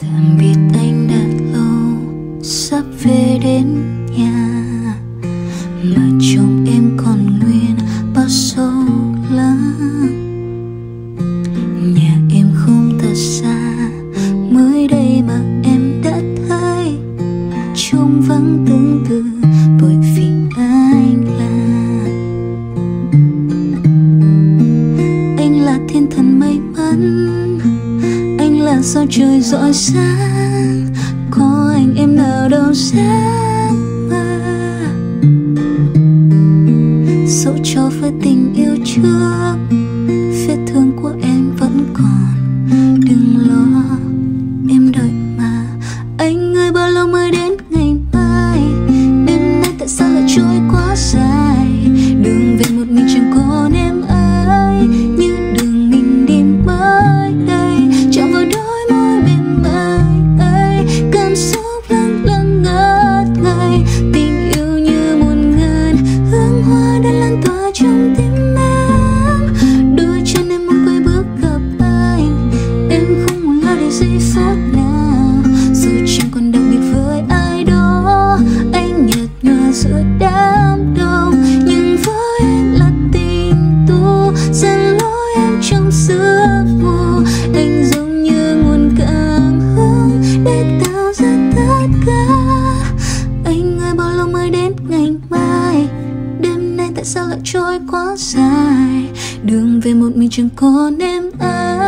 tạm biệt anh đã lâu, sắp về đến nhà. Mà trong em còn nguyên bao sâu lắng nhà em không thật xa, mới đây mà em đã thấy. Trông vắng tương tư bởi vì anh là. Anh là thiên thần may mắn là sao trời rọi sáng có anh em nào đâu dám mơ dẫu cho với tình yêu chưa? Cả anh ơi, bao lâu mới đến ngày mai? Đêm nay tại sao lại trôi quá dài? Đường về một mình chẳng còn em ai.